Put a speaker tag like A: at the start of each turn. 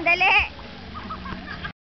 A: Sandali.